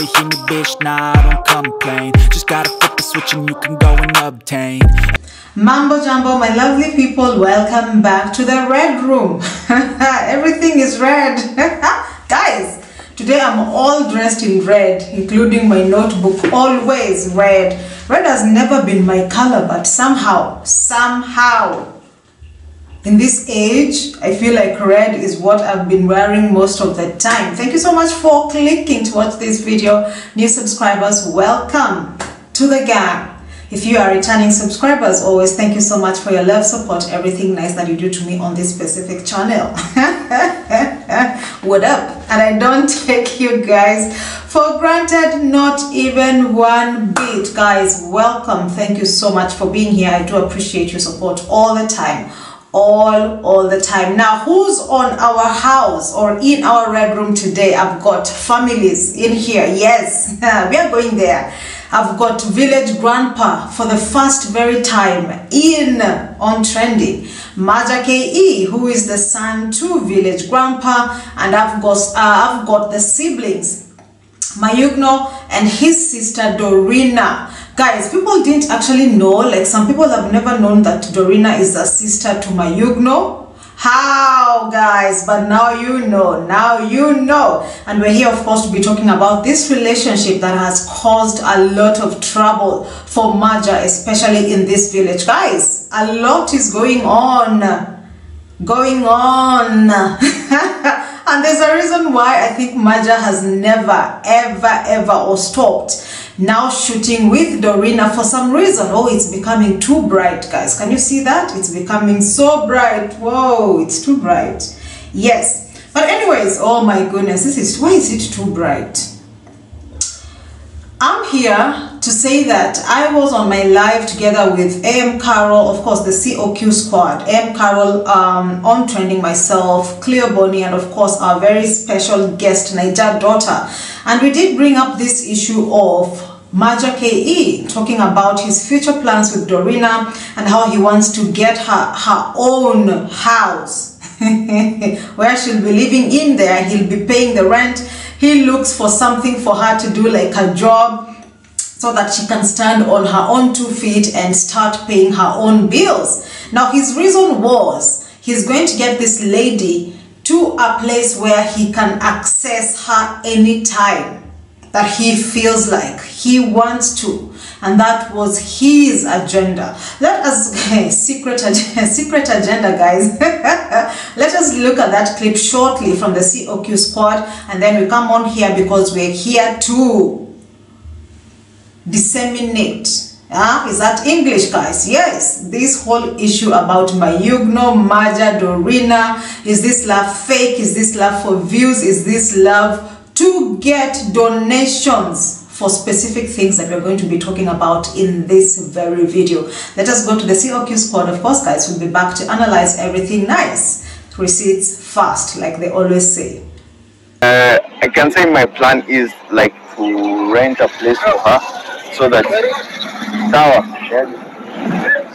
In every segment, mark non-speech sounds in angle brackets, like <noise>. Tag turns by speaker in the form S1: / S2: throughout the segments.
S1: ever hear me, bitch? Nah, I don't complain. Just gotta flip the switch and you can go and obtain.
S2: Mambo Jumbo, my lovely people, welcome back to the red room. <laughs> Everything is red. <laughs> Guys, today I'm all dressed in red, including my notebook, always red. Red has never been my color, but somehow, somehow, in this age, I feel like red is what I've been wearing most of the time. Thank you so much for clicking to watch this video. New subscribers, welcome to the gang. If you are returning subscribers, always thank you so much for your love, support, everything nice that you do to me on this specific channel. <laughs> what up? And I don't <laughs> take you guys for granted, not even one bit. Guys, welcome. Thank you so much for being here. I do appreciate your support all the time all all the time. Now who's on our house or in our red room today? I've got families in here. Yes <laughs> we are going there. I've got village grandpa for the first very time in on trending maja ke who is the son to village grandpa and i've got uh, i've got the siblings mayuguno and his sister dorina guys people didn't actually know like some people have never known that dorina is a sister to mayuguno. How guys? But now you know now you know. And we're here of course to be talking about this relationship that has caused a lot of trouble for maja especially in this village. Guys a lot is going on. Going on. <laughs> And there's a reason why i think maja has never ever ever or stopped now shooting with Dorina for some reason. Oh, it's becoming too bright, guys. Can you see that? It's becoming so bright. Whoa, it's too bright. Yes. But anyways, oh my goodness, this is, why is it too bright? I'm here to say that I was on my live together with AM Carol, of course, the COQ squad, AM Carol um, on trending myself, Cleo Bonnie, and of course, our very special guest, Niger daughter. And we did bring up this issue of Maja KE talking about his future plans with Dorina and how he wants to get her her own house <laughs> where she'll be living in there. He'll be paying the rent. He looks for something for her to do like a job so that she can stand on her own two feet and start paying her own bills. Now his reason was he's going to get this lady to a place where he can access her anytime that he feels like. He wants to. And that was his agenda. Let us <laughs> secret <laughs> secret agenda guys. <laughs> Let us look at that clip shortly from the coq squad and then we come on here because we're here to disseminate. Ah, is that English, guys? Yes, this whole issue about Mayuguno, Maja, Dorina, is this love fake? Is this love for views? Is this love to get donations for specific things that we're going to be talking about in this very video. Let us go to the COQ squad. Of course, guys, we'll be back to analyze everything nice. Receipts fast, like they always say.
S3: Uh, I can say my plan is like to rent a place for her so that tower,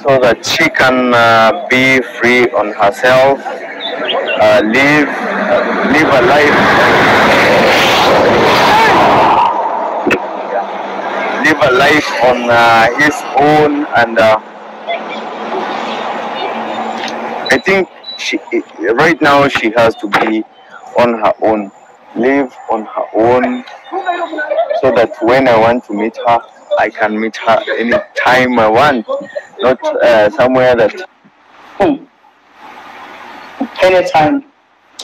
S3: so that she can uh, be free on herself, uh, live, live a life live a life on uh, his own and uh, I think she right now she has to be on her own. Live on her own so that when I want to meet her I can meet her any time I want not uh, somewhere that
S4: anytime.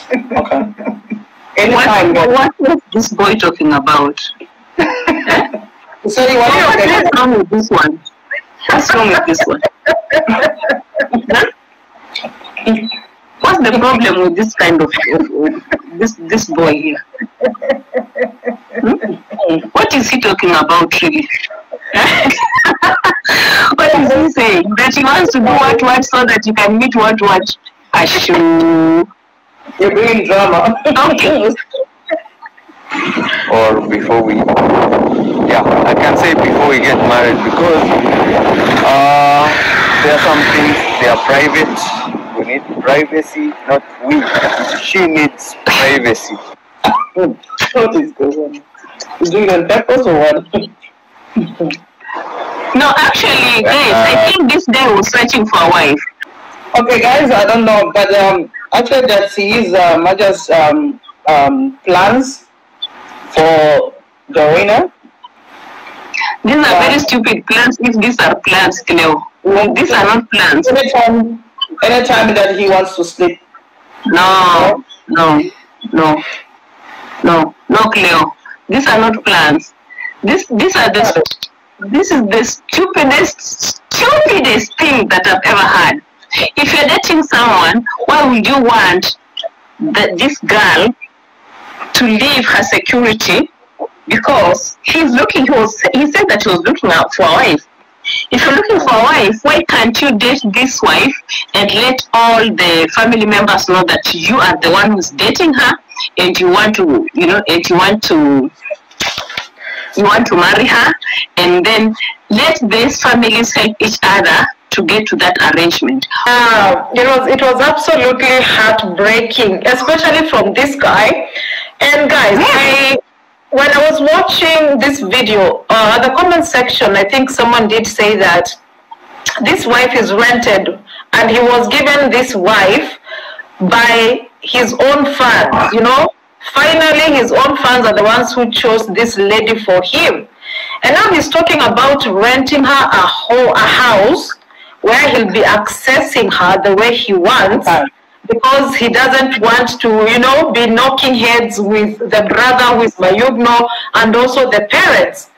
S4: Okay <laughs> anytime
S5: what, what is this boy talking about
S4: Sorry, what
S5: What's wrong with this one? What's wrong with this one? What's the problem with this kind of, of, of this this boy here? Hmm? What is he talking about really? <laughs> what is he saying? That he wants to do what what so that you can meet what what? Ashu.
S4: You're doing drama.
S5: Okay. <laughs>
S3: or before we yeah i can say before we get married because uh, there are some things they are private we need privacy not we she needs privacy
S4: what is going on? He's doing on purpose or what? <laughs>
S5: No, actually, guys, I think this guy was searching for a wife.
S4: okay, guys, I don't know, but um, actually, that's his uh, Maja's um, um, plans for Dorina.
S5: These are very stupid plans if these are plans, Cleo. These are not plans.
S4: Anytime, anytime that he wants to sleep.
S5: No, no, no, no, no, Cleo. These are not plans. This, these are the, this is the stupidest, stupidest thing that I've ever had. If you're dating someone, why would you want that this girl to leave her security? Because he's looking, he, was, he said that he was looking out for a wife. If you're looking for a wife, why can't you date this wife and let all the family members know that you are the one who's dating her and you want to, you know, and you want to you want to marry her and then let these families help each other to get to that arrangement.
S6: Uh, it was it was absolutely heartbreaking, especially from this guy. And guys, I when I was watching this video, uh, the comment section, I think someone did say that this wife is rented, and he was given this wife by his own fans. You know, finally his own fans are the ones who chose this lady for him. And now he's talking about renting her a, whole, a house where he'll be accessing her the way he wants because he doesn't want to, you know, be knocking heads with the brother with Mayuguno and also the parents.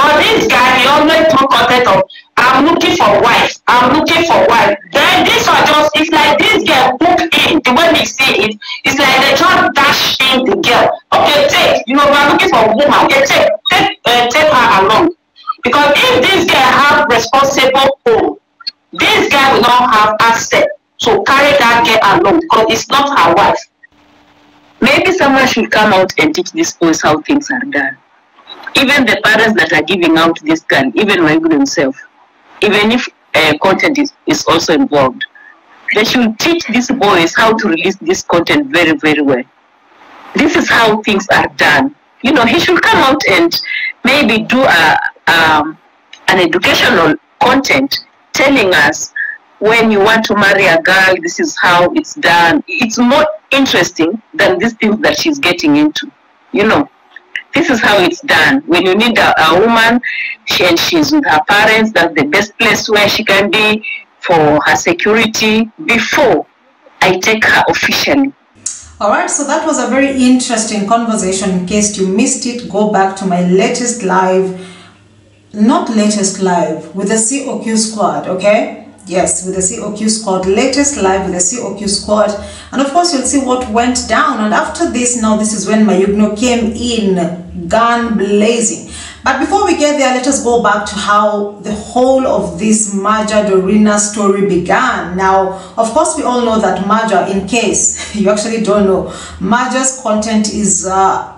S5: But this guy, he always talk content of, I'm looking for wife, I'm looking for wife. Then this one just, it's like this girl book in, the way we see it, it's like they just dash in the girl. Okay, take, you know, we're looking for a woman, okay, take, take, uh, take her along. Because if this girl have responsible home, this guy will not have access to carry that girl along because it's not her wife. Maybe someone should come out and teach these boys how things are done. Even the parents that are giving out this gun, even Waigu himself, even if uh, content is, is also involved, they should teach these boys how to release this content very, very well. This is how things are done. You know, he should come out and maybe do a, um, an educational content telling us when you want to marry a girl, this is how it's done. It's more interesting than these things that she's getting into. You know, this is how it's done. When you need a, a woman she, and she's with her parents, that's the best place where she can be for her security before I take her officially.
S2: All right, so that was a very interesting conversation. In case you missed it, go back to my latest live, not latest live, with the COQ squad, okay? Yes, with the COQ squad, latest live with the COQ squad. And of course, you'll see what went down. And after this, now this is when Mayuguno came in, gun blazing. But before we get there, let us go back to how the whole of this Maja Dorina story began. Now, of course, we all know that Maja, in case <laughs> you actually don't know, Maja's content is uh,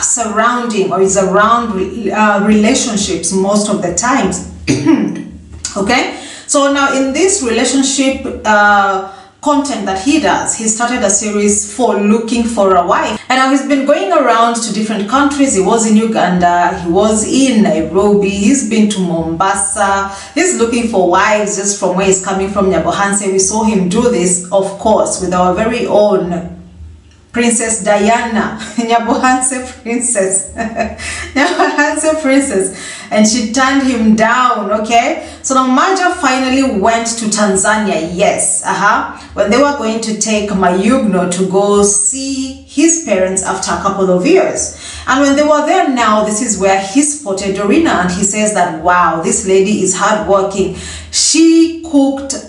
S2: surrounding or is around uh, relationships most of the times. <clears throat> okay? So now in this relationship uh, content that he does, he started a series for looking for a wife. And now he's been going around to different countries. He was in Uganda, he was in Nairobi, he's been to Mombasa. He's looking for wives just from where he's coming from, Nyabohanse. We saw him do this, of course, with our very own Princess Diana, <laughs> Nyabohanse princess, <laughs> Nyabohanse princess, and she turned him down, okay? So now Maja finally went to Tanzania, yes, uh-huh, when they were going to take Mayuguno to go see his parents after a couple of years. And when they were there now, this is where he spotted Dorina and he says that, wow, this lady is hardworking. She cooked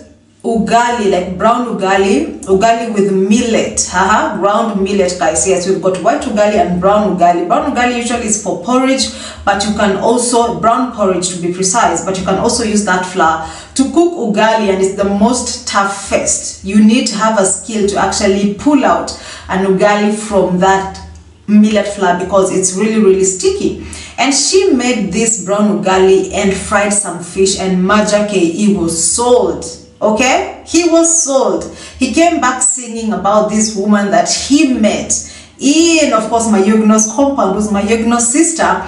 S2: ugali like brown ugali ugali with millet. Haha ground millet guys. Yes we've got white ugali and brown ugali. Brown ugali usually is for porridge but you can also brown porridge to be precise but you can also use that flour to cook ugali and it's the most toughest you need to have a skill to actually pull out an ugali from that millet flour because it's really really sticky. And she made this brown ugali and fried some fish and maja ke was sold okay? He was sold. He came back singing about this woman that he met. In, of course, Mayuguno's compound with Mayuguno's sister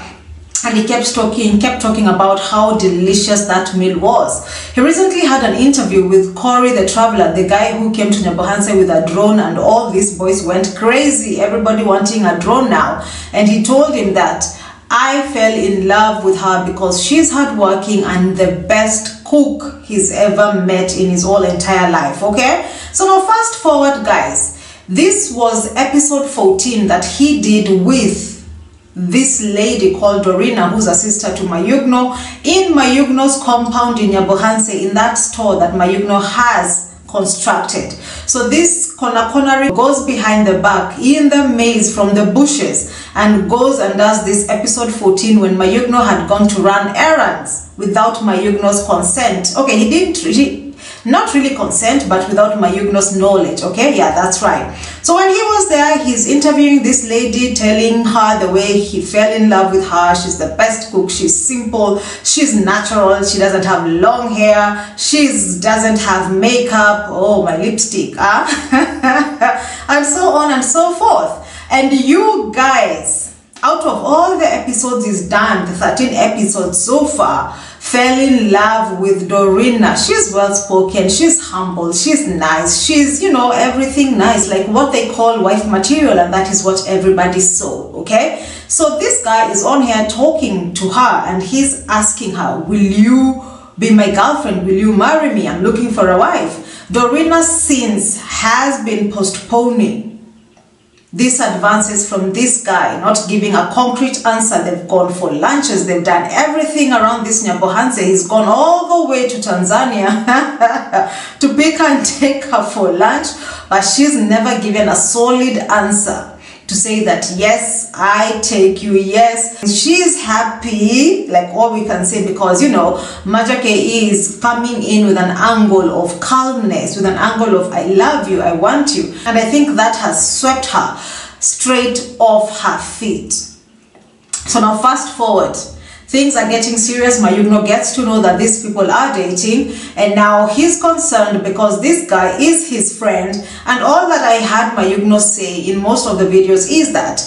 S2: and he kept talking kept talking about how delicious that meal was. He recently had an interview with corey the traveler the guy who came to Nyabohanse with a drone and all these boys went crazy. Everybody wanting a drone now. And he told him that i fell in love with her because she's hardworking and the best cook he's ever met in his whole entire life okay? So now fast forward guys. This was episode 14 that he did with this lady called Dorina, who's a sister to Mayuguno, in Mayuguno's compound in Nyabohanse, in that store that Mayuguno has constructed. So this Konakonari goes behind the back in the maze from the bushes and goes and does this episode 14 when Mayuguno had gone to run errands without Mayuguno's consent. Okay, he didn't, he, not really consent but without Mayuguno's knowledge okay? Yeah that's right. So when he was there he's interviewing this lady telling her the way he fell in love with her. She's the best cook. She's simple. She's natural. She doesn't have long hair. She doesn't have makeup. Oh my lipstick huh? Ah. <laughs> and so on and so forth. And you guys out of all the episodes he's done the 13 episodes so far fell in love with Dorina. She's well spoken, she's humble, she's nice, she's, you know, everything nice, like what they call wife material, and that is what everybody saw, okay? So this guy is on here talking to her and he's asking her, Will you be my girlfriend? Will you marry me? I'm looking for a wife. Dorina since has been postponing these advances from this guy, not giving a concrete answer. They've gone for lunches, they've done everything around this Nyabohanse. He's gone all the way to Tanzania <laughs> to pick and take her for lunch, but she's never given a solid answer to say that yes i take you yes. She's happy like all we can say because you know majake is coming in with an angle of calmness with an angle of i love you i want you. And i think that has swept her straight off her feet. So now fast forward things are getting serious. Mayuguno gets to know that these people are dating and now he's concerned because this guy is his friend and all that I had Mayuguno say in most of the videos is that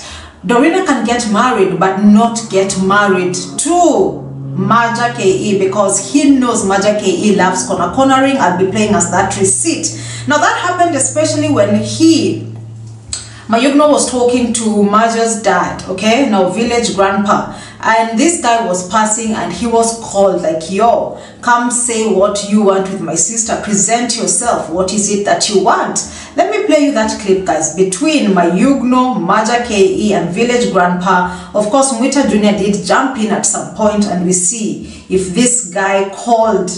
S2: Dorina can get married but not get married to Maja KE because he knows Maja KE loves corner cornering. I'll be playing as that receipt. Now that happened especially when he Mayuguno was talking to Maja's dad, okay, now village grandpa, and this guy was passing and he was called like yo come say what you want with my sister. Present yourself. What is it that you want? Let me play you that clip guys. Between my Mayuguno, Maja KE and village grandpa of course Mwita Junior did jump in at some point and we see if this guy called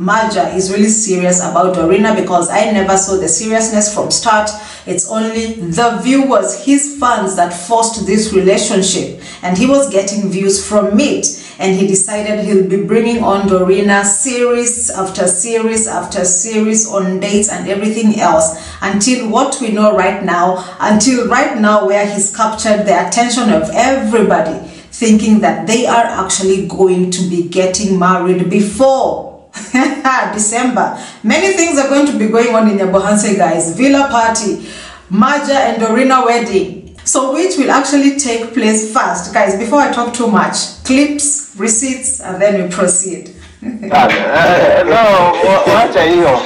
S2: Maja is really serious about Dorina because I never saw the seriousness from start. It's only the viewers, his fans that forced this relationship. And he was getting views from it. And he decided he'll be bringing on Dorina series after series after series on dates and everything else. Until what we know right now, until right now where he's captured the attention of everybody thinking that they are actually going to be getting married before <laughs> December. Many things are going to be going on in Nyabohanse, guys. Villa party, Maja and Dorina wedding. So which will actually take place first? Guys, before I talk too much, clips, receipts, and then we proceed.
S7: Uh, <laughs> no, wacha hiyo.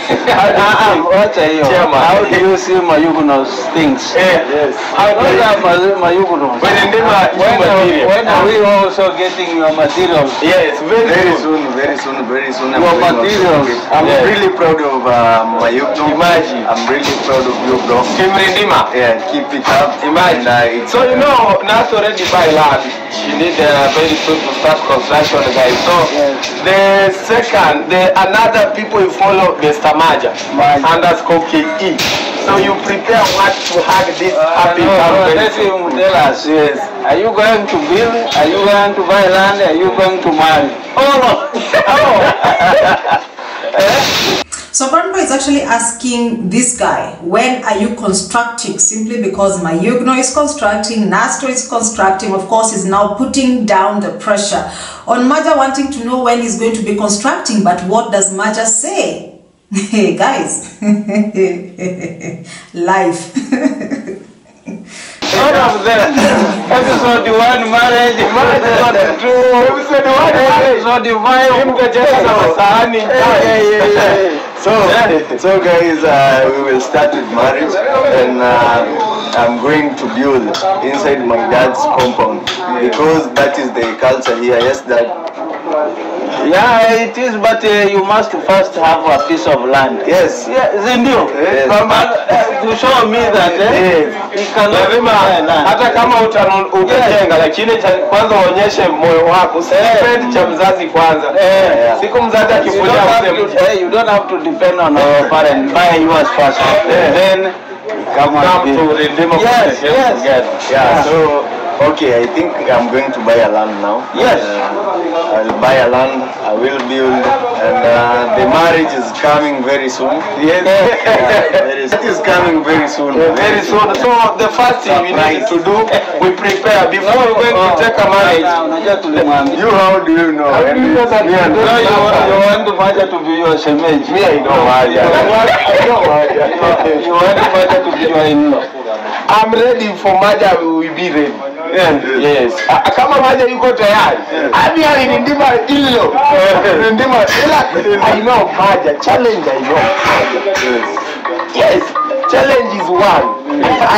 S7: Wacha hiyo. How do you see Mayuguno's things?
S3: Yes.
S7: How do you have Mayuguno's?
S3: When in
S7: When are, when are we also getting your materials?
S3: Yes, very,
S8: Very
S3: soon.
S8: soon, very soon, very soon.
S7: Your
S8: going to
S7: materials.
S8: I'm
S7: Yes.
S8: really proud of uh, Mayuguno.
S3: Imagine.
S8: I'm really proud of you, bro.
S3: Team Rindima.
S8: Yeah, keep it up.
S3: Imagine.
S8: And, uh, it's,
S3: So you know, Nas already buy land. You need uh, very soon to start construction, guys. So the second, the another people you follow, Mr. Maja, underscore KE. So you prepare what to hug this happy
S7: Uh, no,
S3: come
S7: no,
S3: very
S7: let him tell us. Yes. Are you going to build? Are you going to buy land? Are you going to marry?
S3: Oh no! <laughs> <laughs>
S2: So Grandpa is actually asking this guy, when are you constructing? Simply because Mayuguno is constructing, Nasto is constructing, of course, is now putting down the pressure on Maja wanting to know when he's going to be constructing. But what does Maja say? Hey <laughs> guys, <laughs> life.
S7: All of them. Episode one marriage, episode two, episode one episode five. Mtacheza na masahani.
S8: So, so guys, uh, we will start with marriage, and uh, I'm going to build inside my dad's compound because that is the culture here. Yes, dad.
S7: Yeah, it is, but uh, you must first have a piece of land.
S8: Yes.
S7: Yeah, Zindio,
S8: Yes.
S7: Kwamba uh, to show me that eh,
S8: Yes.
S7: you cannot buy land.
S9: hata kama utajenga lakini cha kwanza uonyeshe moyo wako usipende cha mzazi kwanza
S7: Yeah.
S9: siku mzazi
S7: have to, eh, you don't have to depend on our parent. Buy yours first. Then come
S9: come to redeem
S7: Yes, yes.
S8: Yeah. So, okay, I think I'm going to buy a land now.
S7: Yes.
S8: Uh, I'll buy a land. I will build, and uh, the marriage is coming very soon.
S9: Yes. <laughs>
S8: Yeah. It is coming very soon.
S9: Very soon. So the first thing we need to do, we prepare before we going to take a marriage.
S8: You, how do you know?
S9: How do you know that
S7: No, you, want- you want to Maja to be your shemeji.
S8: Me, I know Maja. I know Maja.
S7: You want Maja to be your in-law.
S9: I'm ready for Maja, we will be ready. Yes. Kama Maja yuko tayari. Hadi alinindima hilo. Nindima ila I know Maja. Challenge I know. Yes. Challenge is one.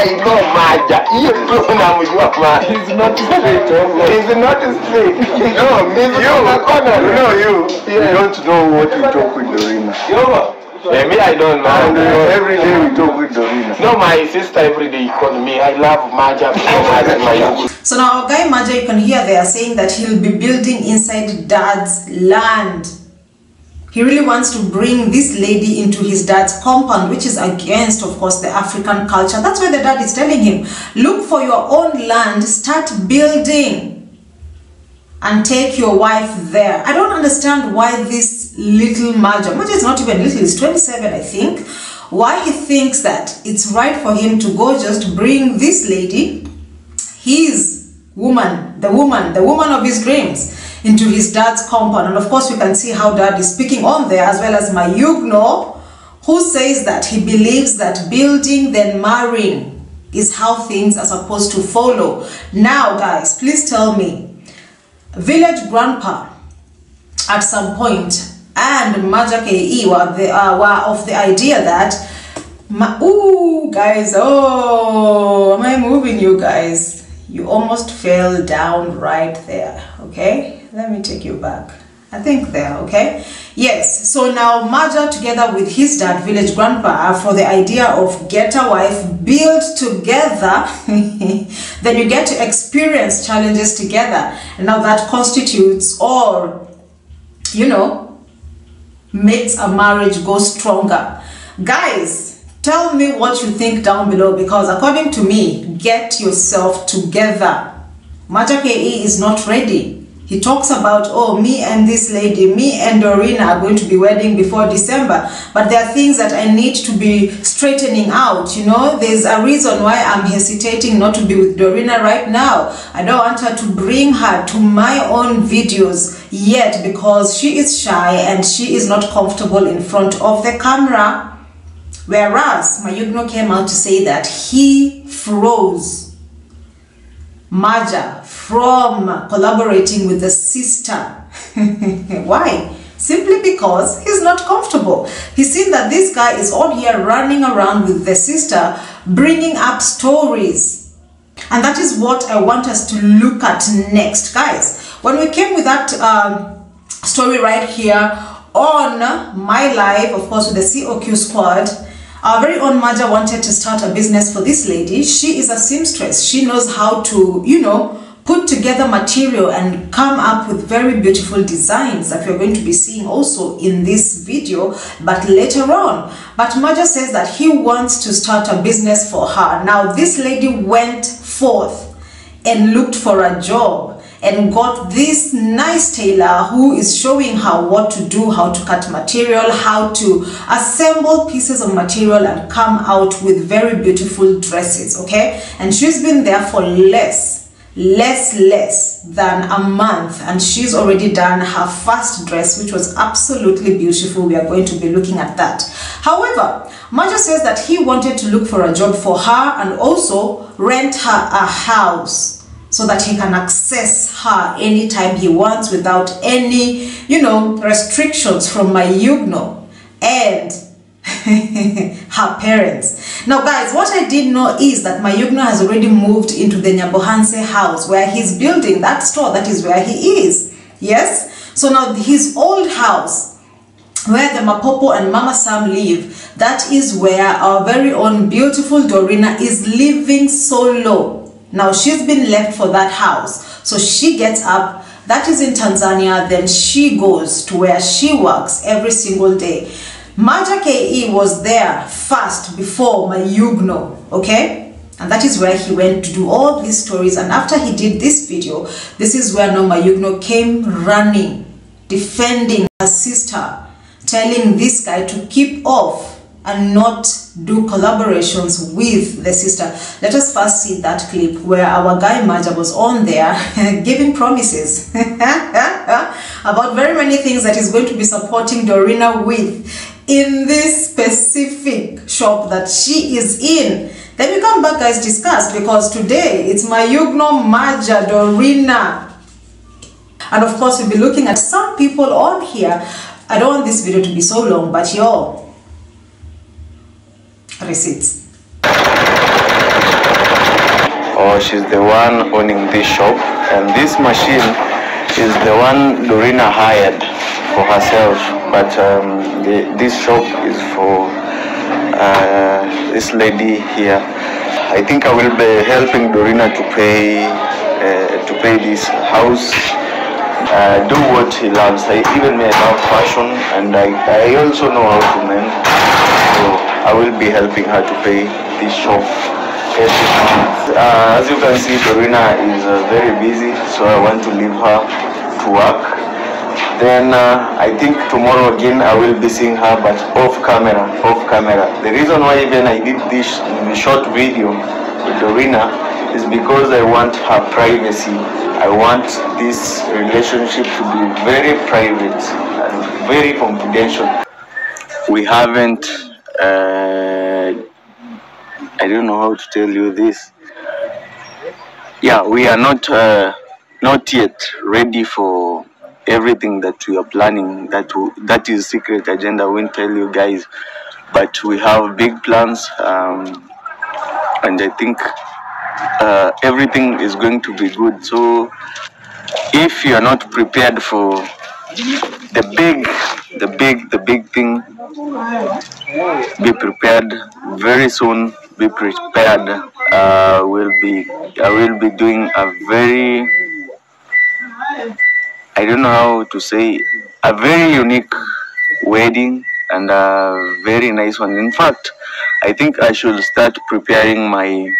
S9: I know Maja. Hiyo tu namjua Maja. He's not straight. Eh? He's not straight. No, he's
S8: You,
S9: corner.
S8: you you. You don't know what we talk with Dorina.
S9: You yeah, me, I don't
S8: And uh,
S9: know.
S8: every day we talk with Dorina.
S9: No, my sister every day call me. I love Maja so much. My
S2: So now our guy Maja, you can hear they are saying that he'll be building inside dad's land. He really wants to bring this lady into his dad's compound, which is against, of course, the African culture. That's why the dad is telling him, look for your own land, start building and take your wife there. I don't understand why this little Maja, Maja is not even little, he's 27, I think, why he thinks that it's right for him to go just bring this lady his woman, the woman, the woman of his dreams, into his dad's compound. And of course, we can see how dad is speaking on there, as well as Mayuguno, who says that he believes that building then marrying is how things are supposed to follow. Now, guys, please tell me, village grandpa at some point and Maja KE were, the, uh, were of the idea that Ma- Ooh, guys, oh, am I moving you guys? You almost fell down right there, okay? Let me take you back. I think there, okay? Yes, so now Maja together with his dad, village grandpa, uh, for the idea of get a wife, build together, <laughs> then you get to experience challenges together. And now that constitutes or, you know, makes a marriage go stronger. Guys, tell me what you think down below because according to me, get yourself together. Maja KE is not ready. He talks about, oh, me and this lady, me and Dorina are going to be wedding before December. But there are things that I need to be straightening out. You know, there's a reason why I'm hesitating not to be with Dorina right now. I don't want her to bring her to my own videos yet because she is shy and she is not comfortable in front of the camera. Whereas Mayuguno came out to say that he froze Maja from collaborating with the sister. <laughs> Why? Simply because he's not comfortable. He's seen that this guy is all here running around with the sister, bringing up stories. And that is what I want us to look at next. Guys, when we came with that um, story right here on my life, of course, with the COQ squad, our very own Maja wanted to start a business for this lady. She is a seamstress. She knows how to, you know, put together material and come up with very beautiful designs that we're going to be seeing also in this video, but later on. But Maja says that he wants to start a business for her. Now, this lady went forth and looked for a job and got this nice tailor who is showing her what to do, how to cut material, how to assemble pieces of material and come out with very beautiful dresses, okay? And she's been there for less less less than a month. And she's already done her first dress which was absolutely beautiful. We are going to be looking at that. However Maja says that he wanted to look for a job for her and also rent her a house so that he can access her anytime he wants without any you know restrictions from Mayuguno. And <laughs> her parents. Now, guys, what I did know is that Mayuguno has already moved into the Nyabohanse house where he's building that store. That is where he is. Yes? So now his old house where the Mapopo and Mama Sam live, that is where our very own beautiful Dorina is living solo. Now she's been left for that house. So she gets up, that is in Tanzania, then she goes to where she works every single day. Maja KE was there first before Mayuguno, okay? And that is where he went to do all these stories. And after he did this video, this is where No Mayuguno came running, defending her sister, telling this guy to keep off and not do collaborations with the sister. Let us first see that clip where our guy Maja was on there <laughs> giving promises <laughs> about very many things that he's going to be supporting Dorina with in this specific shop that she is in. Then we come back guys discuss because today it's Mayuguno Maja Dorina. And of course we'll be looking at some people on here. I don't want this video to be so long but y'all receipts.
S3: Oh, she's the one owning this shop, and this machine is the one Dorina hired for herself. But um, the, this shop is for uh, this lady here. I think I will be helping Dorina to pay uh, to pay this house. Uh, do what he loves. I, even me, I love fashion, and I, I also know how to mend. So I will be helping her to pay this shop every month. Uh, as you can see, Dorina is uh, very busy, so I want to leave her to work. Then uh, I think tomorrow again I will be seeing her, but off camera, off camera. The reason why even I did this short video with Dorina is because I want her privacy. I want this relationship to be very private and very confidential. We haven't uh, I don't know how to tell you this. Yeah, we are not uh, not yet ready for everything that we are planning. That that is secret agenda. I won't tell you guys, but we have big plans, um, and I think uh, everything is going to be good. So, if you are not prepared for the big, the big, the big thing, be prepared very soon be prepared uh, will be i will be doing a very i don't know how to say a very unique wedding and a very nice one in fact i think i should start preparing my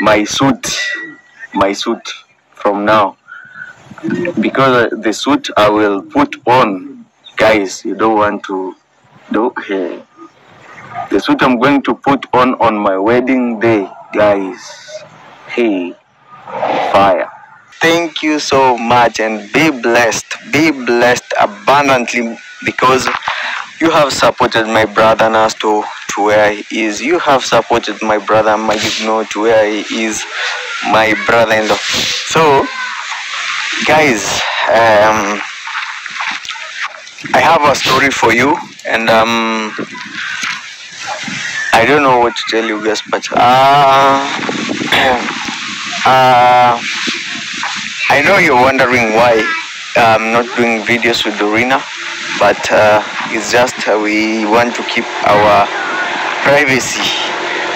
S3: my suit my suit from now because uh, the suit i will put on guys you don't want to do hey the suit I'm going to put on on my wedding day, guys. Hey, fire. Thank you so much and be blessed. Be blessed abundantly because you have supported my brother Nasto to where he is. You have supported my brother Magigno to where he is, my brother-in-law. So, guys, um, I have a story for you and um, I don't know what to tell you guys, but uh, <clears throat> uh, I know you're wondering why I'm not doing videos with Dorina, but uh, it's just uh, we want to keep our privacy,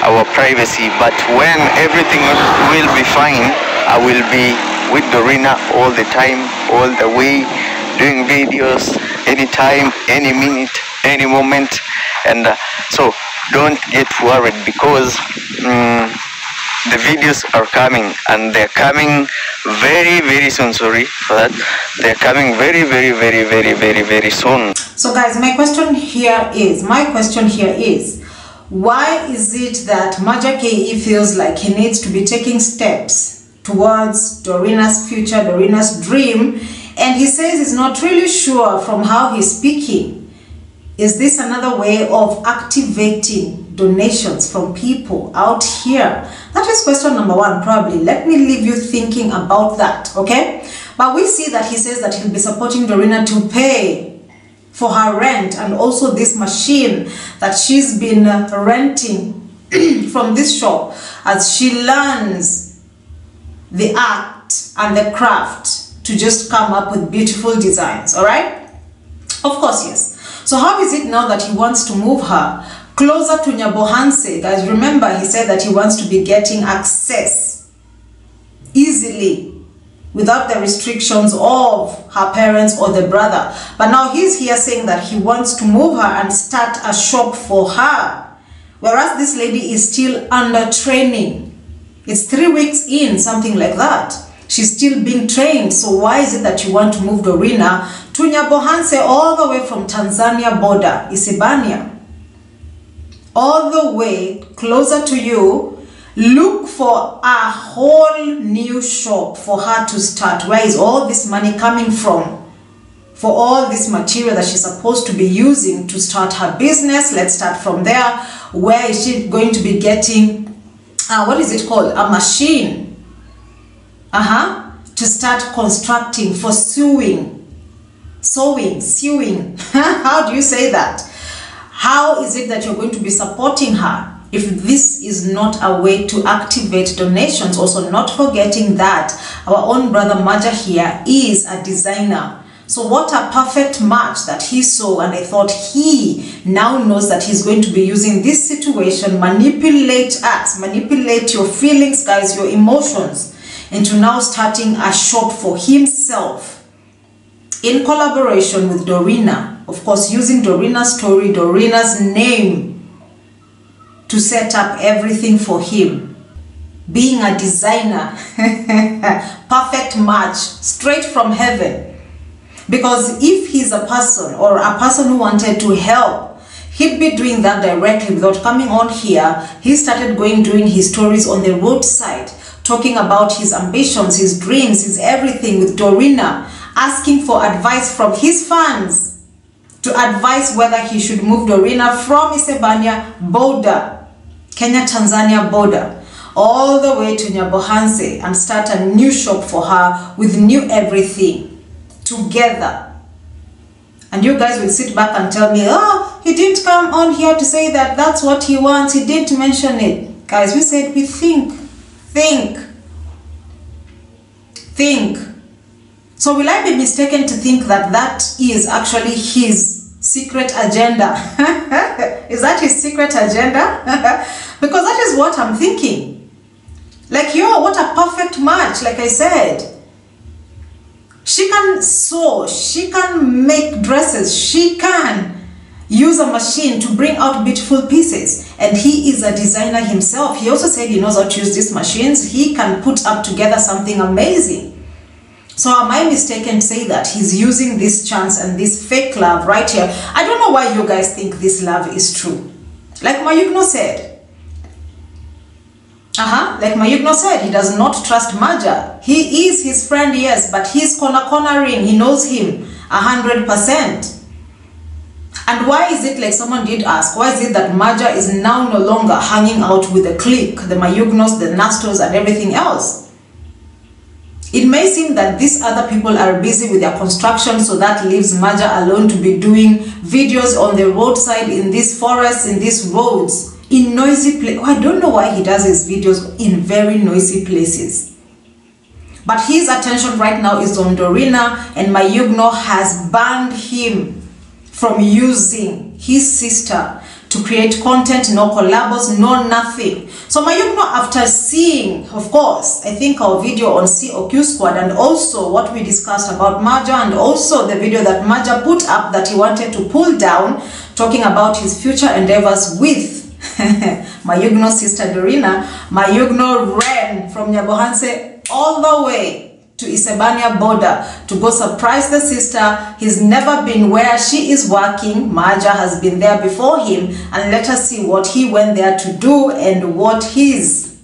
S3: our privacy. But when everything will be fine, I will be with Dorina all the time, all the way, doing videos anytime, any minute, any moment, and uh, so don't get worried because mm, the videos are coming and they're coming very very soon sorry for that they're coming very very very very very very soon
S2: So guys, my question here is, my question here is, why is it that Maja KE feels like he needs to be taking steps towards Dorina's future, Dorina's dream. And he says he's not really sure from how he's speaking. Is this another way of activating donations from people out here? That is question number one, probably. Let me leave you thinking about that, okay? But we see that he says that he'll be supporting Dorina to pay for her rent and also this machine that she's been uh, renting <clears throat> from this shop as she learns the art and the craft to just come up with beautiful designs, all right? Of course, yes. So how is it now that he wants to move her closer to Nyabohanse? Guys, remember he said that he wants to be getting access easily without the restrictions of her parents or the brother. But now he's here saying that he wants to move her and start a shop for her. Whereas this lady is still under training. It's three weeks in, something like that. She's still being trained. So why is it that you want to move Dorina to Nyabohanse all the way from Tanzania border, Isebania? All the way closer to you look for a whole new shop for her to start. Where is all this money coming from? For all this material that she's supposed to be using to start her business. Let's start from there. Where is she going to be getting, uh, what is it called? A machine. Uh-huh. To start constructing for sewing. Sewing, sewing. <laughs> How do you say that? How is it that you're going to be supporting her? if this is not a way to activate donations also not forgetting that our own brother Maja here is a designer so what a perfect match that he saw and I thought he now knows that he's going to be using this situation manipulate us manipulate your feelings guys your emotions into now starting a shop for himself in collaboration with Dorina of course using Dorina's story Dorina's name to set up everything for him. Being a designer, <laughs> perfect match, straight from heaven. Because if he's a person or a person who wanted to help, he'd be doing that directly without coming on here. He started going doing his stories on the roadside, talking about his ambitions, his dreams, his everything with Dorina, asking for advice from his fans to advise whether he should move Dorina from Isebania border Kenya-Tanzania border all the way to Nyabohanse and start a new shop for her with new everything together. And you guys will sit back and tell me, oh, he didn't come on here to say that that's what he wants. He didn't mention it. Guys, we said we think, think, think. So will I be mistaken to think that that is actually his secret agenda? <laughs> is that his secret agenda? <laughs> because that is what I'm thinking. Like, yo, what a perfect match, like I said. She can sew, she can make dresses, she can use a machine to bring out beautiful pieces. And he is a designer himself. He also said he knows how to use these machines. He can put up together something amazing. So am I mistaken to say that he's using this chance and this fake love right here? I don't know why you guys think this love is true. Like Mayuguno said. Uh-huh. Like Mayuguno said, he does not trust Maja. He is his friend, yes, but he's corner cornering. He knows him a hundred percent. And why is it like someone did ask, why is it that Maja is now no longer hanging out with the clique, the Mayugunos, the Nastos, and everything else? It may seem that these other people are busy with their construction, so that leaves Maja alone to be doing videos on the roadside, in these forests, in these roads, in noisy places. I don't know why he does his videos in very noisy places. But his attention right now is on Dorina, and Mayuguno has banned him from using his sister to create content, no collabos, no nothing. So Mayuguno, after seeing, of course, I think our video on COQ Squad and also what we discussed about Maja and also the video that Maja put up that he wanted to pull down, talking about his future endeavors with <laughs> Mayuguno's sister Dorina, Mayuguno ran from Nyabohanse all the way to Isebania border to go surprise the sister. He's never been where she is working. Maja has been there before him and let us see what he went there to do and what his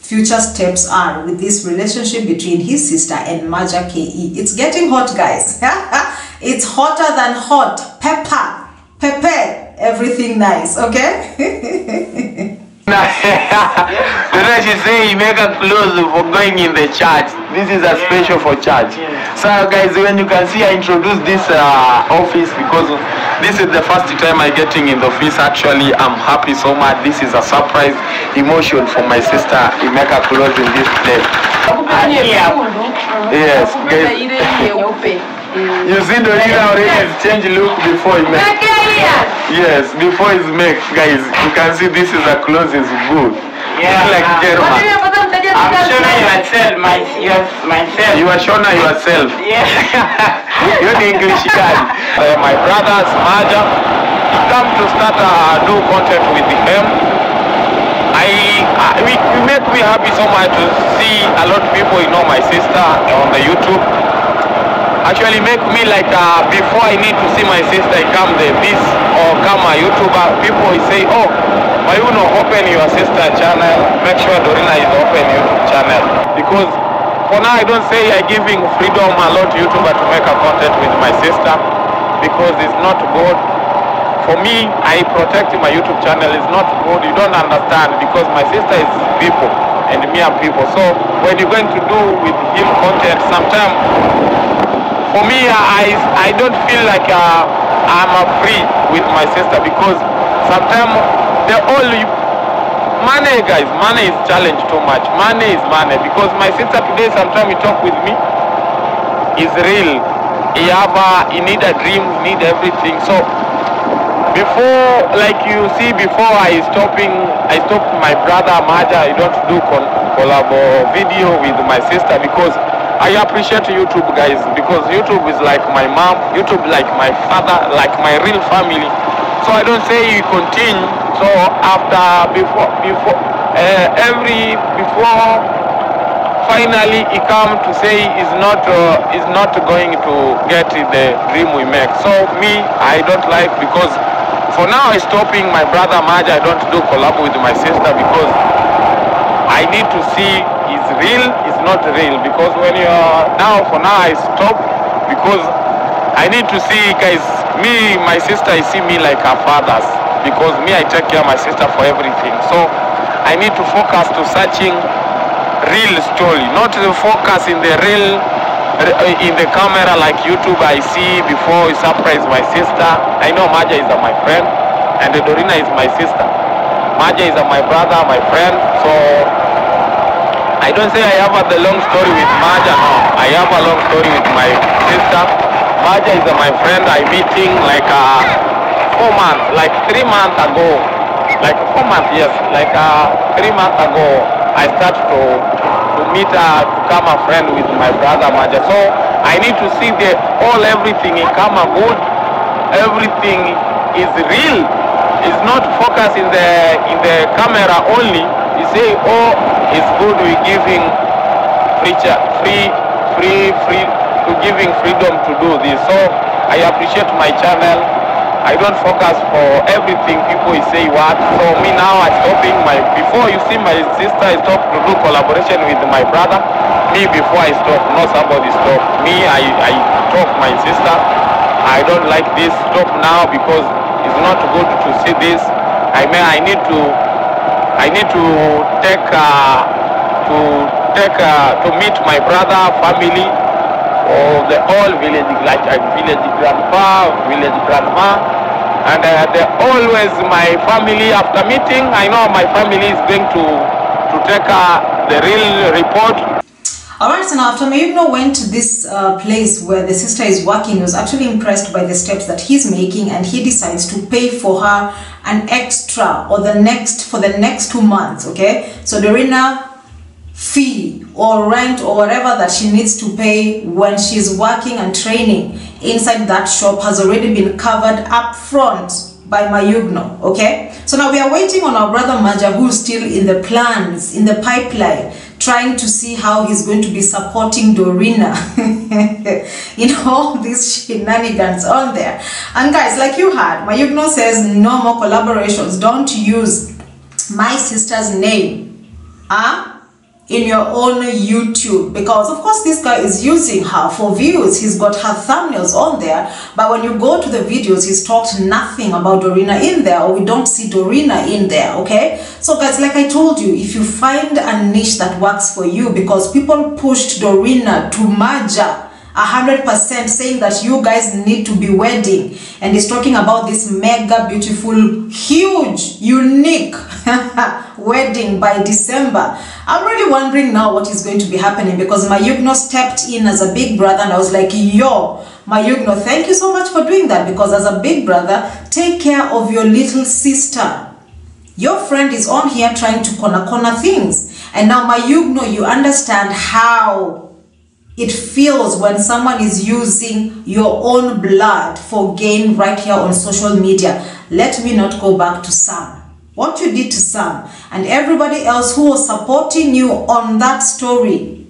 S2: future steps are with this relationship between his sister and Maja KE. It's getting hot, guys. <laughs> it's hotter than hot. Pepper, pepper, everything nice, okay? <laughs>
S9: Today she say he make a close for going in the church. This is a special for church. So guys, when you can see I introduced this uh, office because this is the first time I'm getting in the office. Actually, I'm happy so much. This is a surprise emotion for my sister. He make a close in this place. Yes, guys. You see the leader already has changed look before he make. Yes, before his make, guys. You can see this is a clothes is good.
S5: Yeah.
S9: It's like German.
S5: I'm showing myself, my, yes, myself.
S9: You are showing yourself.
S5: Yeah. <laughs>
S9: You're the English guy. Uh, my brothers, Maja, he come to start a new content with him. I, I we, we make me happy so much to see a lot of people, you know, my sister on the YouTube. Actually make me like uh, before I need to see my sister come the this or come a YouTuber, people say, oh, why you not open your sister channel? Make sure Dorina is open YouTube channel. Because for now I don't say I giving freedom a lot YouTuber to make a content with my sister because it's not good. For me, I protect my YouTube channel. It's not good. You don't understand because my sister is people and me are people. So when you're going to do with him content, sometimes for me, I, I don't feel like uh, I'm uh, free with my sister because sometimes the only money, guys, money is challenge too much. Money is money because my sister today, sometimes he talk with me, is real. He have a, he need a dream, need everything. So before, like you see, before I stopping, I stop my brother Maja. I don't do col- collab video with my sister because I appreciate YouTube guys because YouTube is like my mom, YouTube like my father, like my real family. So I don't say you continue. So after before before uh, every before finally he come to say is not uh, is not going to get the dream we make. So me I don't like because for now I stopping my brother Maja. I don't do collab with my sister because I need to see is real is not real because when you are now for now I stop because I need to see guys me my sister I see me like her fathers because me I take care of my sister for everything. So I need to focus to searching real story not to focus in the real in the camera like YouTube I see before I surprise my sister. I know Maja is my friend and Dorina is my sister. Maja is my brother my friend so I don't say I have a, long story with Maja, no. I have a long story with my sister. Maja is uh, my friend. I meeting like uh, four months, like three months ago. Like four months, yes. Like uh, three months ago, I start to to meet her to become a friend with my brother Maja. So I need to see the all everything in come a good. Everything is real. It's not focused in the in the camera only. You say, oh, it's good we giving free, free, free, free, to giving freedom to do this. So I appreciate my channel. I don't focus for everything people say what. So me now I stopping my, before you see my sister I stop to do collaboration with my brother. Me before I stop, not somebody stop. Me, I, I talk my sister. I don't like this, stop now because it's not good to see this. I mean, I need to I need to take uh, to take uh, to meet my brother, family, or the whole village, like uh, village grandpa, village grandma, and uh, they always my family. After meeting, I know my family is going to to take the real report
S2: Alright, now after Mayuguno went to this uh, place where the sister is working, he was actually impressed by the steps that he's making and he decides to pay for her an extra or the next for the next two months, okay? So Dorina fee or rent or whatever that she needs to pay when she's working and training inside that shop has already been covered up front by Mayuguno, okay? So now we are waiting on our brother Maja who's still in the plans, in the pipeline, trying to see how he's going to be supporting Dorina <laughs> in all these shenanigans on there. And guys, like you heard, Mayuguno says no more collaborations. Don't use my sister's name. Huh? In your own YouTube because of course this guy is using her for views. He's got her thumbnails on there, but when you go to the videos, he's talked nothing about Dorina in there, or we don't see Dorina in there. Okay, so guys, like I told you, if you find a niche that works for you, because people pushed Dorina to Maja a hundred percent saying that you guys need to be wedding. And he's talking about this mega beautiful huge unique <laughs> wedding by december. I'm really wondering now what is going to be happening because mayuguno stepped in as a big brother and i was like yo mayuguno thank you so much for doing that because as a big brother take care of your little sister. Your friend is on here trying to corner corner things. And now mayuguno you understand how it feels when someone is using your own blood for gain right here on social media. Let me not go back to Sam. What you did to Sam and everybody else who was supporting you on that story.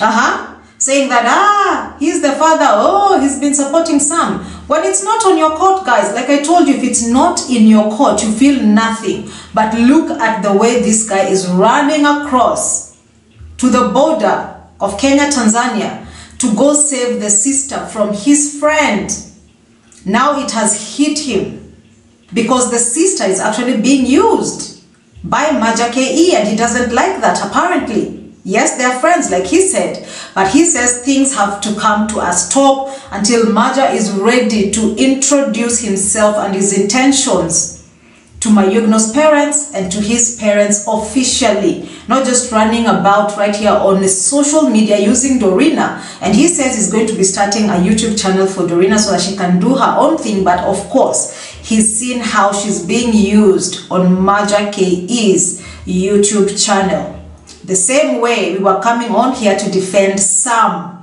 S2: Uh-huh. Saying that, ah, he's the father. Oh, he's been supporting Sam. When it's not on your court, guys, like I told you, if it's not in your court, you feel nothing. But look at the way this guy is running across to the border of Kenya, Tanzania to go save the sister from his friend. Now it has hit him because the sister is actually being used by Maja KE and he doesn't like that apparently. Yes, they are friends like he said, but he says things have to come to a stop until Maja is ready to introduce himself and his intentions to my Mayuguno's parents and to his parents officially, not just running about right here on social media using Dorina. And he says he's going to be starting a YouTube channel for Dorina so that she can do her own thing. But of course, he's seen how she's being used on Maja KE's YouTube channel. The same way we were coming on here to defend Sam.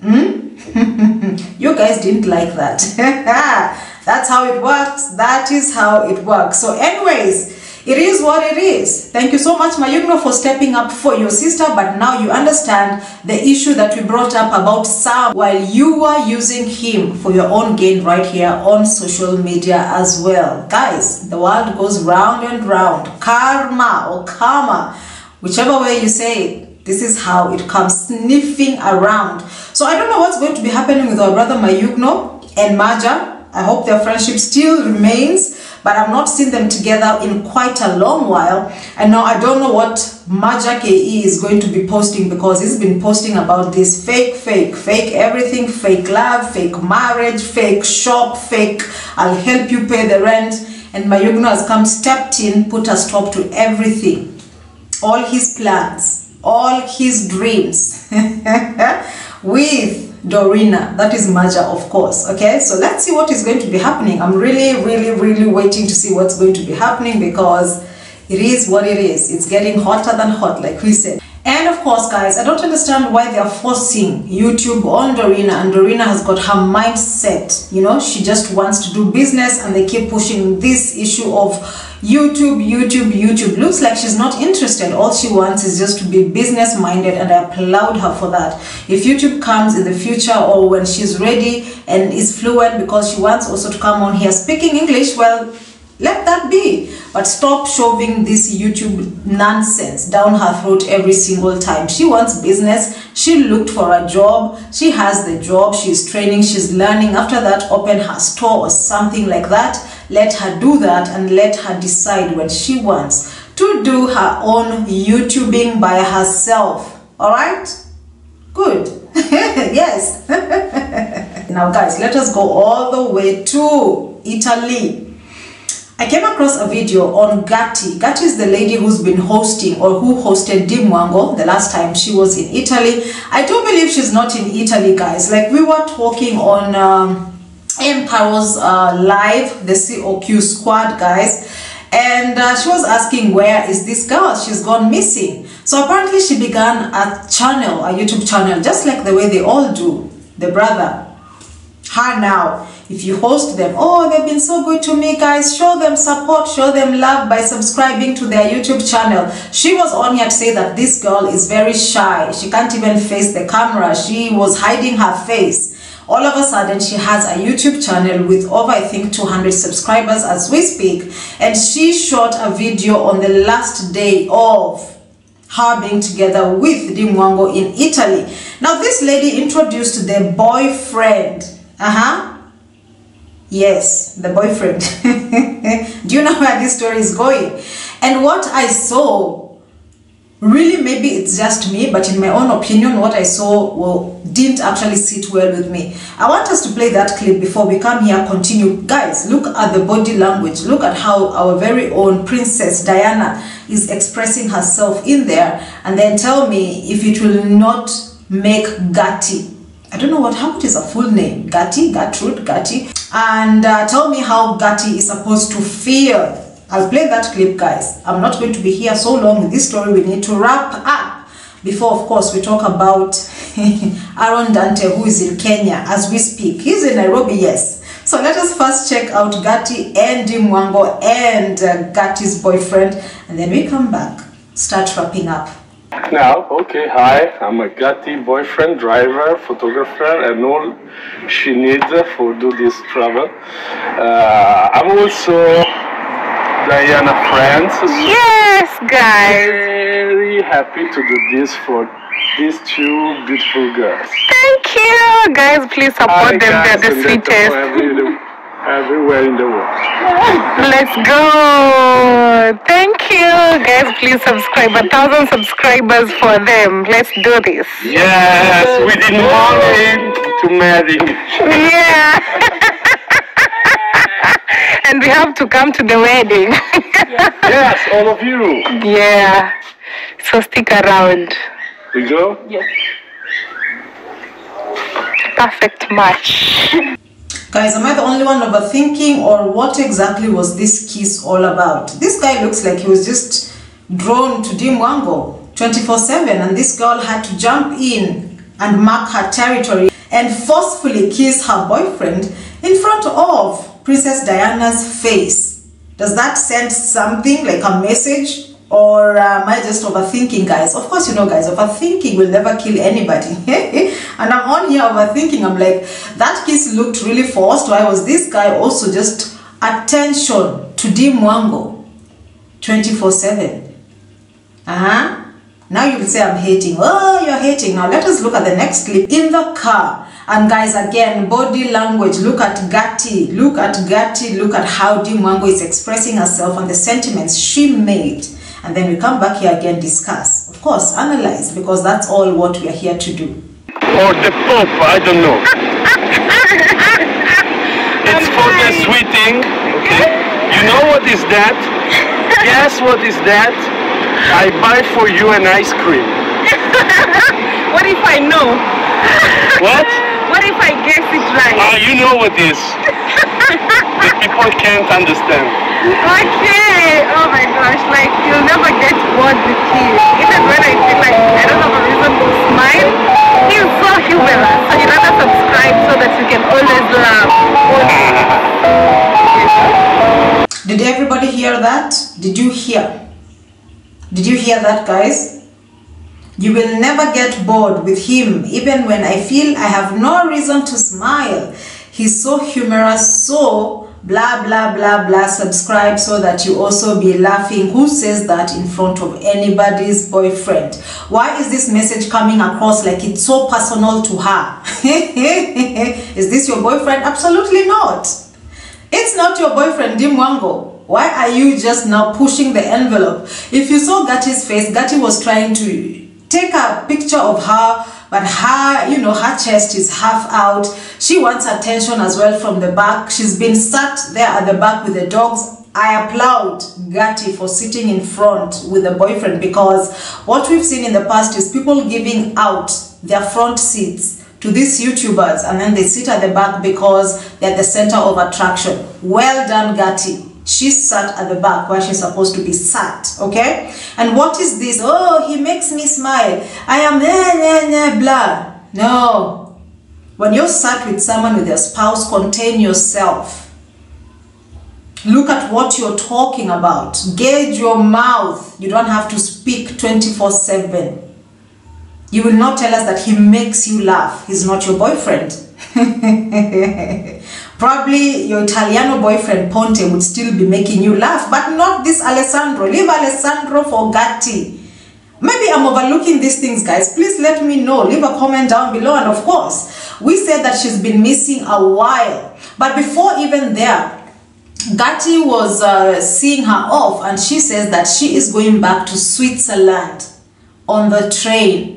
S2: Hmm? <laughs> you guys didn't like that. <laughs> That's how it works. That is how it works. So anyways, it is what it is. Thank you so much, Mayuguno, for stepping up for your sister. But now you understand the issue that we brought up about Sam while you were using him for your own gain right here on social media as well. Guys, the world goes round and round. Karma or karma, whichever way you say it, this is how it comes sniffing around. So I don't know what's going to be happening with our brother Mayuguno and Maja I hope their friendship still remains, but I've not seen them together in quite a long while. And now I don't know what Maja KE is going to be posting because he's been posting about this fake, fake, fake everything, fake love, fake marriage, fake shop, fake I'll help you pay the rent. And Mayuguno has come, stepped in, put a stop to everything. All his plans, all his dreams <laughs> with Dorina. That is Maja, of course. Okay, so let's see what is going to be happening. I'm really, really, really waiting to see what's going to be happening because it is what it is. It's getting hotter than hot, like we said. And of course, guys, I don't understand why they're forcing YouTube on Dorina and Dorina has got her mindset. You know, she just wants to do business and they keep pushing this issue of YouTube, YouTube, YouTube. Looks like she's not interested. All she wants is just to be business minded and I applaud her for that. If YouTube comes in the future or when she's ready and is fluent because she wants also to come on here speaking English, well, let that be. But stop shoving this YouTube nonsense down her throat every single time. She wants business. She looked for a job. She has the job. She's training. She's learning. After that, open her store or something like that. Let her do that and let her decide when she wants to do her own YouTubing by herself. All right? Good. <laughs> yes. <laughs> now, guys, let us go all the way to Italy. I came across a video on Gatti. Gatti is the lady who's been hosting or who hosted Dee Mwango the last time she was in Italy. I do believe she's not in Italy, guys. Like we were talking on um, Empower's uh, live, the COQ squad, guys. And uh, she was asking, where is this girl? She's gone missing. So apparently she began a channel, a YouTube channel, just like the way they all do. The brother, her now if you host them oh they've been so good to me guys show them support show them love by subscribing to their youtube channel she was on here to say that this girl is very shy she can't even face the camera she was hiding her face all of a sudden she has a youtube channel with over i think 200 subscribers as we speak and she shot a video on the last day of her being together with Dee Mwango in Italy. Now, this lady introduced the boyfriend. Uh huh. Yes, the boyfriend. <laughs> Do you know where this story is going? And what I saw, really, maybe it's just me, but in my own opinion, what I saw well, didn't actually sit well with me. I want us to play that clip before we come here, continue. Guys, look at the body language. Look at how our very own Princess Diana is expressing herself in there, and then tell me if it will not make Gatti I don't know what how it is a full name Gatti Gertrude Gatti. And uh, tell me how Gatti is supposed to feel. I'll play that clip guys. I'm not going to be here so long. With this story we need to wrap up. Before of course we talk about <laughs> Aaron Dante who is in Kenya as we speak. He's in Nairobi yes. So let us first check out Gatti and Mwango and uh, Gatti's boyfriend and then we come back. Start wrapping up
S10: now, okay, hi, I'm a Gatti boyfriend, driver, photographer, and all she needs for do this travel. Uh, I'm also Diana friends.
S6: Yes, guys.
S10: Very happy to do this for these two beautiful girls.
S6: Thank you, guys. Please support
S10: Hi,
S6: them.
S10: guys,
S6: They're the
S10: and let them
S6: sweetest. <laughs>
S10: everywhere in the world.
S6: Let's go. Thank you, guys. Please subscribe. A thousand subscribers for them. Let's do this.
S10: Yes, we didn't want to marry.
S6: Yeah. <laughs> and we have to come to the wedding. <laughs>
S10: yes, all of you.
S6: yeah. So stick around.
S10: We go?
S6: Yes. Perfect match. <laughs>
S2: Guys, am I the only one overthinking or what exactly was this kiss all about? This guy looks like he was just drawn to Dee Mwango 24-7 and this girl had to jump in and mark her territory and forcefully kiss her boyfriend in front of Princess Diana's face. Does that send something like a message or am I just overthinking, guys? Of course, you know, guys, overthinking will never kill anybody. <laughs> and I'm on here overthinking. I'm like, that kiss looked really forced. Why was this guy also just attention to Dee Mwango 24 7? Uh huh. Now you will say I'm hating. Oh, you're hating. Now let us look at the next clip in the car. And guys, again, body language. Look at Gatti. Look at Gatti. Look at how Dee Mwango is expressing herself and the sentiments she made. And then we come back here again, discuss. Of course, analyze because that's all what we are here to do.
S10: Or the Pope, I don't know. <laughs> it's for the sweeting, okay? You know what is that? Guess what is that? I buy for you an ice cream. <laughs>
S6: What if I know?
S10: What? <laughs>
S6: What if I guess it right?
S10: Ah, you know what is. the people can't understand.
S6: Okay. Oh my gosh. Like you'll never get bored with him. Even when I feel like I don't have a reason to smile, he's so humorous. So you rather subscribe so that you can always laugh.
S2: Did everybody hear that? Did you hear? Did you hear that, guys? You will never get bored with him, even when I feel I have no reason to smile. He's so humorous, so blah blah blah blah. Subscribe so that you also be laughing. Who says that in front of anybody's boyfriend? Why is this message coming across like it's so personal to her? <laughs> is this your boyfriend? Absolutely not. It's not your boyfriend, Dee Mwango. Why are you just now pushing the envelope? If you saw Gatti's face, Gatti was trying to take a picture of her, but her, you know, her chest is half out. She wants attention as well from the back. She's been sat there at the back with the dogs. I applaud Gatti for sitting in front with the boyfriend because what we've seen in the past is people giving out their front seats to these YouTubers and then they sit at the back because they're the center of attraction. Well done, Gatti. She sat at the back where she's supposed to be sat, okay? And what is this? Oh, he makes me smile. I am nah, nah, nah, blah. No. When you're sat with someone with your spouse, contain yourself. Look at what you're talking about. Gauge your mouth. You don't have to speak 24 7. You will not tell us that he makes you laugh. He's not your boyfriend. <laughs> Probably your Italiano boyfriend Ponte would still be making you laugh, but not this Alessandro. Leave Alessandro for Gatti. Maybe I'm overlooking these things, guys. Please let me know. Leave a comment down below. And of course, we said that she's been missing a while. But before even there, Gatti was uh, seeing her off and she says that she is going back to Switzerland on the train.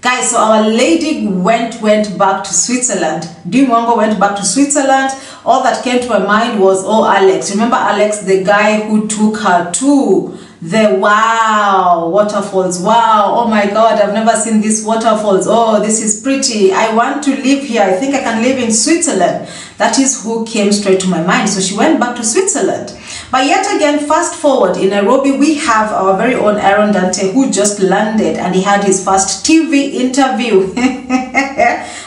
S2: Guys, so our lady went went back to Switzerland. Dee Mwango went back to Switzerland. All that came to my mind was, oh, Alex. Remember Alex, the guy who took her to the wow waterfalls. Wow. Oh my god i've never seen these waterfalls. Oh this is pretty. I want to live here. I think i can live in switzerland. That is who came straight to my mind. So she went back to switzerland but yet again fast forward in nairobi we have our very own aaron dante who just landed and he had his first tv interview. <laughs>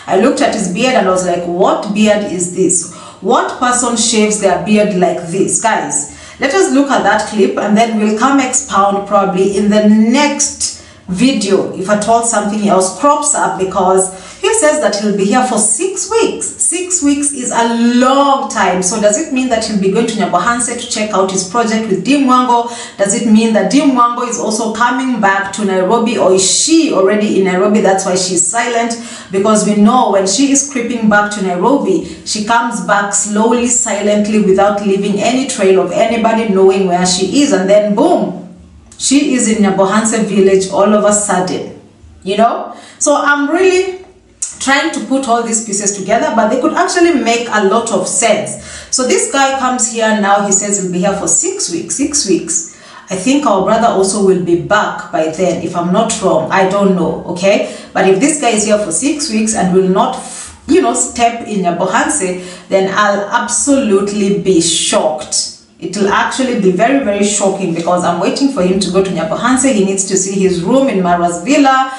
S2: I looked at his beard and i was like what beard is this? What person shaves their beard like this? Guys let us look at that clip and then we'll come expound probably in the next video if at all something else crops up because he says that he'll be here for six weeks. Six weeks is a long time. So does it mean that he'll be going to Nyabohanse to check out his project with Dee Mwango? Does it mean that Dee Mwango is also coming back to Nairobi or is she already in Nairobi? That's why she's silent because we know when she is creeping back to Nairobi, she comes back slowly, silently without leaving any trail of anybody knowing where she is and then boom, she is in Nyabohanse village all of a sudden, you know? So I'm really trying to put all these pieces together, but they could actually make a lot of sense. So this guy comes here now, he says he'll be here for six weeks, six weeks. I think our brother also will be back by then, if I'm not wrong. I don't know, okay? But if this guy is here for six weeks and will not, you know, step in your Nyabohanse, then I'll absolutely be shocked. It will actually be very, very shocking because I'm waiting for him to go to Nyabohanse. He needs to see his room in Marwa's Villa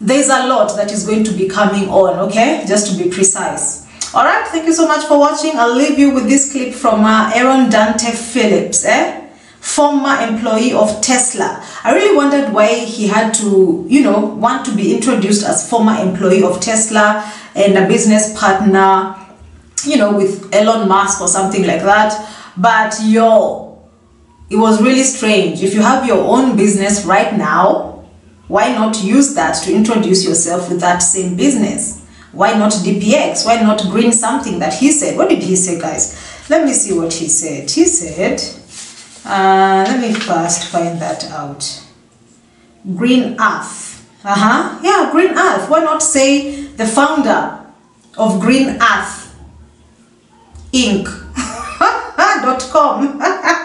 S2: there's a lot that is going to be coming on okay? Just to be precise. All right thank you so much for watching. I'll leave you with this clip from uh, aaron dante phillips eh? Former employee of tesla. I really wondered why he had to you know want to be introduced as former employee of tesla and a business partner you know with elon musk or something like that. But yo it was really strange. If you have your own business right now why not use that to introduce yourself with that same business? Why not DPX? Why not green something that he said? What did he say, guys? Let me see what he said. He said, uh, let me first find that out. Green Earth. Uh-huh. Yeah, Green Earth. Why not say the founder of Green Earth Inc. <laughs> dot com. <laughs>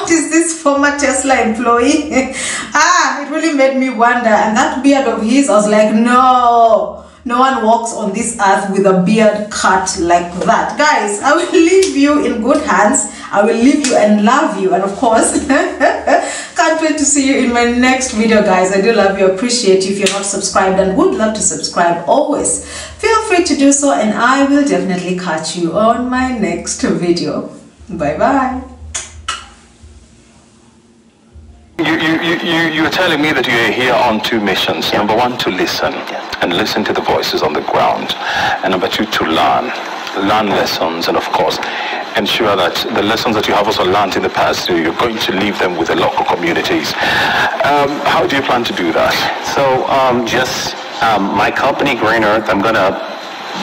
S2: what is this former Tesla employee? <laughs> ah, it really made me wonder. And that beard of his, I was like, no, no one walks on this earth with a beard cut like that. Guys, I will <laughs> leave you in good hands. I will leave you and love you. And of course, <laughs> can't wait to see you in my next video, guys. I do love you, appreciate you if you're not subscribed and would love to subscribe always. Feel free to do so and I will definitely catch you on my next video. Bye-bye.
S11: You, you, you, you're telling me that you're here on two missions. Number one, to listen and listen to the voices on the ground. And number two, to learn. Learn lessons and, of course, ensure that the lessons that you have also learned in the past, you're going to leave them with the local communities. Um, how do you plan to do that?
S12: So um, just um, my company, Green Earth, I'm going to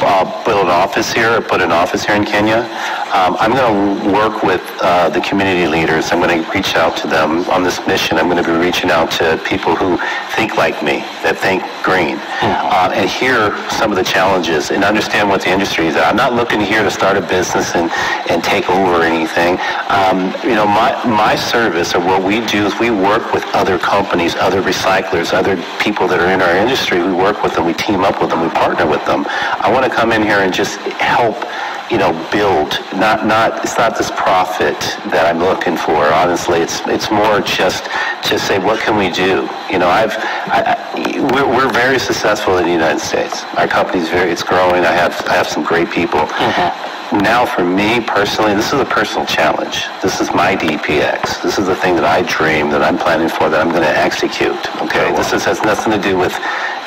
S12: uh, build an office here, put an office here in Kenya. Um, I'm going to work with uh, the community leaders. I'm going to reach out to them on this mission. I'm going to be reaching out to people who think like me, that think green, mm-hmm. uh, and hear some of the challenges and understand what the industry is. I'm not looking here to start a business and, and take over anything. Um, you know, my, my service or what we do is we work with other companies, other recyclers, other people that are in our industry. We work with them, we team up with them, we partner with them. I want to come in here and just help you know, build. Not, not. It's not this profit that I'm looking for. Honestly, it's it's more just to say what can we do. You know, I've I, I, we're, we're very successful in the United States. Our company's very it's growing. I have I have some great people. Mm-hmm now for me personally, this is a personal challenge. This is my DPX. This is the thing that I dream, that I'm planning for, that I'm going to execute. Okay, this is, has nothing to do with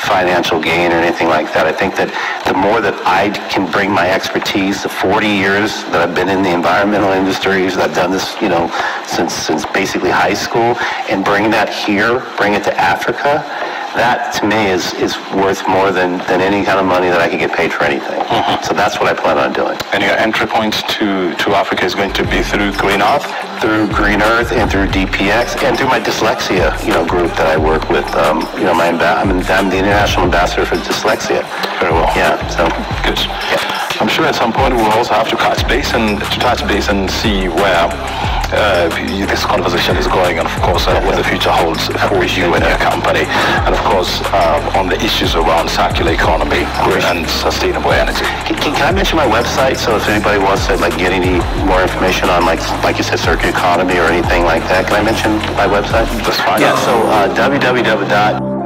S12: financial gain or anything like that. I think that the more that I can bring my expertise, the 40 years that I've been in the environmental industries, that I've done this, you know, since since basically high school, and bring that here, bring it to Africa, that to me is is worth more than than any kind of money that I could get paid for anything. So that's what I plan on doing.
S11: And your entry point to, to Africa is going to be through Green Earth?
S12: Through Green Earth and through DPX and through my dyslexia, you know, group that I work with. Um, you know, my I'm, I'm the international ambassador for dyslexia.
S11: Very well.
S12: Yeah. So
S11: good. I'm sure at some point we'll also have to touch base and to touch base and see where uh, this conversation is going, and of course uh, what the future holds for you and your company, and of course uh, on the issues around circular economy and sustainable energy.
S12: Can, can, can I mention my website so if anybody wants to like get any more information on like like you said circular economy or anything like that? Can I mention my website?
S11: That's fine.
S12: Yeah. So uh, www